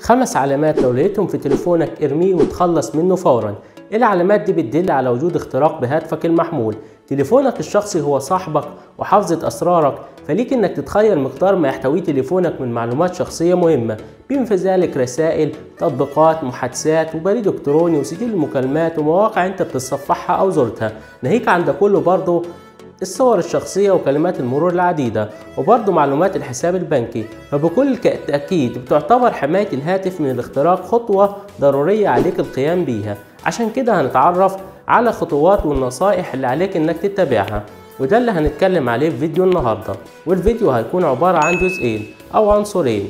خمس علامات لو لقيتهم في تليفونك ارميه وتخلص منه فورا. العلامات دي بتدل على وجود اختراق بهاتفك المحمول؟ تليفونك الشخصي هو صاحبك وحافظة أسرارك فليك إنك تتخيل مقدار ما يحتويه تليفونك من معلومات شخصية مهمة. بما في ذلك رسائل تطبيقات محادثات وبريد إلكتروني وسجل مكالمات ومواقع أنت بتتصفحها أو زرتها. ناهيك عن ده كله برضه الصور الشخصية وكلمات المرور العديدة وبرضه معلومات الحساب البنكي. فبكل تأكيد بتعتبر حماية الهاتف من الاختراق خطوة ضرورية عليك القيام بيها. عشان كده هنتعرف على خطوات والنصائح اللي عليك إنك تتبعها وده اللي هنتكلم عليه في فيديو النهاردة. والفيديو هيكون عبارة عن جزئين أو عنصرين.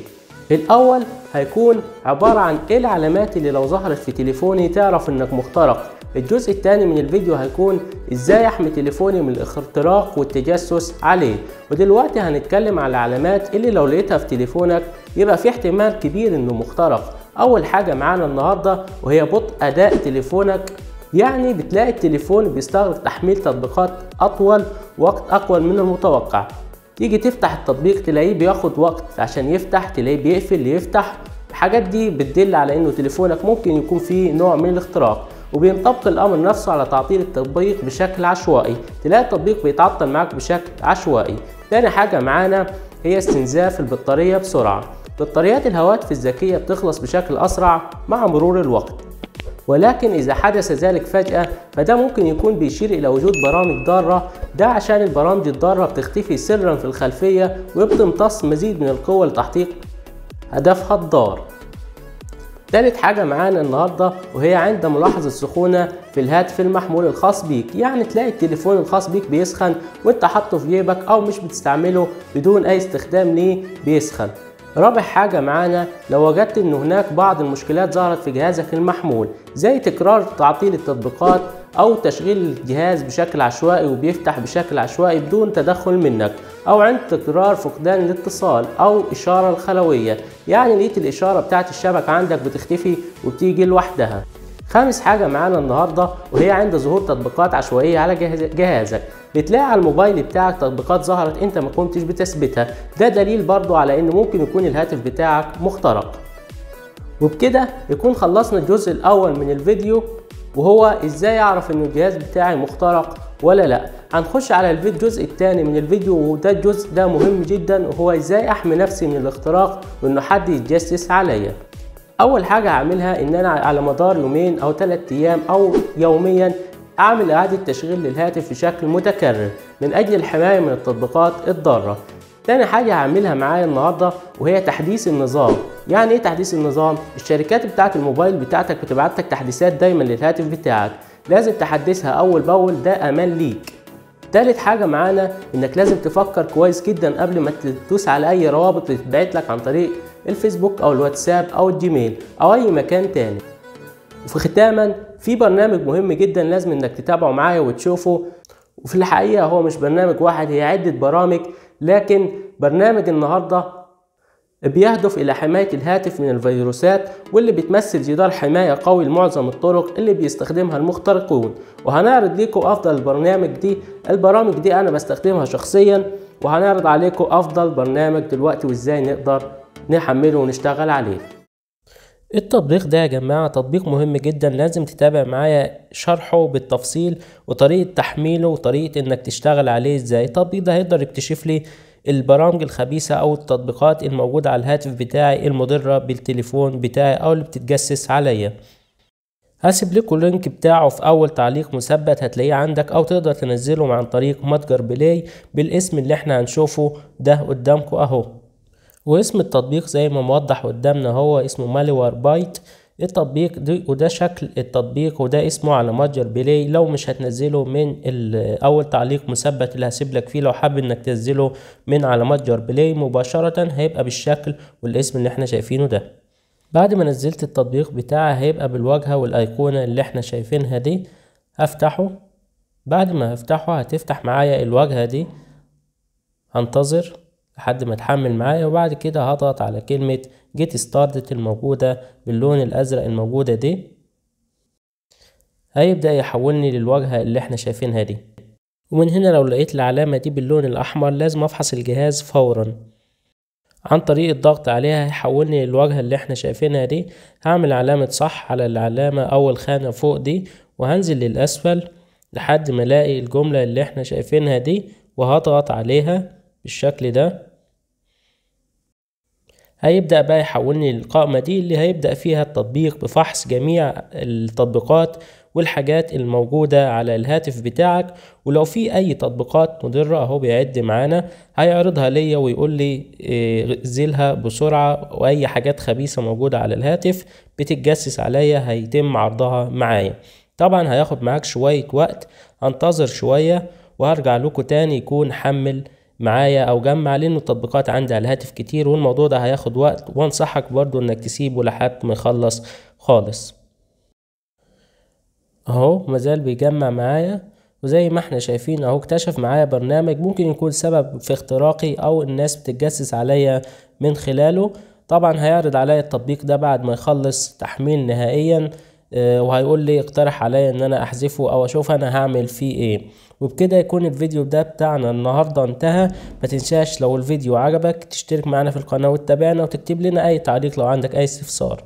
الأول هيكون عبارة عن إيه العلامات اللي لو ظهرت في تليفوني تعرف إنك مخترق. الجزء الثاني من الفيديو هيكون إزاي أحمي تليفوني من الاختراق والتجسس عليه. ودلوقتي هنتكلم على العلامات اللي لو لقيتها في تليفونك يبقى في احتمال كبير إنه مخترق. أول حاجة معانا النهاردة وهي بطء أداء تليفونك. يعني بتلاقي التليفون بيستغرق تحميل تطبيقات أطول وقت أقوى من المتوقع. تيجي تفتح التطبيق تلاقيه بياخد وقت عشان يفتح تلاقيه بيقفل يفتح. الحاجات دي بتدل على إنه تليفونك ممكن يكون فيه نوع من الاختراق. وبينطبق الأمر نفسه على تعطيل التطبيق بشكل عشوائي. تلاقي التطبيق بيتعطل معاك بشكل عشوائي. تاني حاجة معانا هي استنزاف البطارية بسرعة. بطاريات الهواتف الذكية بتخلص بشكل أسرع مع مرور الوقت. ولكن إذا حدث ذلك فجأة فده ممكن يكون بيشير إلى وجود برامج ضارة. ده عشان البرامج الضارة بتختفي سرا في الخلفية وبتمتص مزيد من القوة لتحقيق هدفها الضار. تالت حاجة معانا النهاردة وهي عند ملاحظة سخونة في الهاتف المحمول الخاص بيك. يعني تلاقي التليفون الخاص بيك بيسخن وانت حاطه في جيبك أو مش بتستعمله بدون أي استخدام ليه بيسخن. رابع حاجة معانا لو وجدت إن هناك بعض المشكلات ظهرت في جهازك المحمول زي تكرار تعطيل التطبيقات أو تشغيل الجهاز بشكل عشوائي وبيفتح بشكل عشوائي بدون تدخل منك أو عند تكرار فقدان الاتصال أو إشارة الخلوية. يعني لقيت الإشارة بتاعت الشبكة عندك بتختفي وبتيجي لوحدها. خامس حاجة معانا النهاردة وهي عند ظهور تطبيقات عشوائية على جهازك. بتلاقي على الموبايل بتاعك تطبيقات ظهرت أنت ما كنتش بتثبتها. ده دليل برضو على إن ممكن يكون الهاتف بتاعك مخترق. وبكده يكون خلصنا الجزء الأول من الفيديو. وهو إزاي اعرف ان الجهاز بتاعي مخترق ولا لأ. هنخش على الجزء الثاني من الفيديو وده الجزء ده مهم جدا وهو إزاي أحمي نفسي من الاختراق وإنه حد يتجسس عليا. أول حاجة هعملها إن أنا على مدار يومين أو ثلاثة أيام أو يوميا أعمل إعادة تشغيل للهاتف بشكل متكرر من أجل الحماية من التطبيقات الضارة. تاني حاجة هعملها معايا النهاردة وهي تحديث النظام. يعني إيه تحديث النظام؟ الشركات بتاعت الموبايل بتاعتك بتبعت لك تحديثات دايما للهاتف بتاعك. لازم تحدثها أول بأول ده أمان ليك. تالت حاجة معانا إنك لازم تفكر كويس جدا قبل ما تدوس على أي روابط تتبعت لك عن طريق الفيسبوك أو الواتساب أو الجيميل أو أي مكان تاني. وفي ختاما في برنامج مهم جدا لازم إنك تتابعه معايا وتشوفه. وفي الحقيقة هو مش برنامج واحد هي عدة برامج لكن برنامج النهاردة بيهدف إلى حماية الهاتف من الفيروسات واللي بتمثل جدار حماية قوي لمعظم الطرق اللي بيستخدمها المخترقون. وهنعرض لكم أفضل البرنامج دي البرامج دي أنا بستخدمها شخصيا وهنعرض عليكم أفضل برنامج دلوقتي وإزاي نقدر نحمله ونشتغل عليه. التطبيق ده يا جماعة تطبيق مهم جدا لازم تتابع معايا شرحه بالتفصيل وطريقة تحميله وطريقة إنك تشتغل عليه إزاي. التطبيق ده هيقدر يكتشف لي البرامج الخبيثة أو التطبيقات الموجودة على الهاتف بتاعي المضرة بالتليفون بتاعي أو اللي بتتجسس عليا. هسيب لكم ال link بتاعه في أول تعليق مثبت هتلاقيه عندك أو تقدر تنزله عن طريق متجر Play بالاسم اللي إحنا هنشوفه ده قدامكم أهو. واسم التطبيق زي ما موضح قدامنا هو اسمه Malwarebytes التطبيق دي وده شكل التطبيق وده اسمه على متجر Play. لو مش هتنزله من اول تعليق مثبت اللي هسيب لك فيه لو حابب إنك تنزله من على متجر Play مباشرة هيبقى بالشكل والاسم اللي إحنا شايفينه ده. بعد ما نزلت التطبيق بتاعي هيبقى بالواجهة والأيقونة اللي إحنا شايفينها دي. هفتحه. بعد ما هفتحه هتفتح معايا الواجهة دي. هنتظر. لحد ما تحمل معايا وبعد كده هضغط على كلمة جيت ستارتد الموجودة باللون الأزرق الموجودة دي. هيبدأ يحولني للواجهة اللي إحنا شايفينها دي. ومن هنا لو لقيت العلامة دي باللون الأحمر لازم أفحص الجهاز فورا. عن طريق الضغط عليها هيحولني للواجهة اللي إحنا شايفينها دي. هعمل علامة صح على العلامة أول خانة فوق دي وهنزل للأسفل لحد ما ألاقي الجملة اللي إحنا شايفينها دي وهضغط عليها بالشكل ده. هيبدأ بقى يحولني للقائمة دي اللي هيبدأ فيها التطبيق بفحص جميع التطبيقات والحاجات الموجودة على الهاتف بتاعك. ولو في أي تطبيقات مضرة أهو بيعد معانا هيعرضها ليا ويقول لي زيلها بسرعة. وأي حاجات خبيثة موجودة على الهاتف بتتجسس عليا هيتم عرضها معايا. طبعا هياخد معاك شوية وقت هنتظر شوية وهرجع لكم تاني يكون حمل معايا أو جمع لأنه التطبيقات عندي على الهاتف كتير والموضوع ده هياخد وقت. وأنصحك برضو إنك تسيبه لحد ما يخلص خالص. أهو مازال بيجمع معايا. وزي ما إحنا شايفين أهو اكتشف معايا برنامج ممكن يكون سبب في اختراقي أو الناس بتتجسس عليا من خلاله. طبعا هيعرض عليا التطبيق ده بعد ما يخلص تحميل نهائيا وهيقول لي اقترح عليا إن أنا أحذفه أو أشوف أنا هعمل فيه إيه. وبكده يكون الفيديو ده بتاعنا النهاردة انتهى. ما تنساش لو الفيديو عجبك تشترك معنا في القناة وتتابعنا وتكتب لنا أي تعليق لو عندك أي استفسار.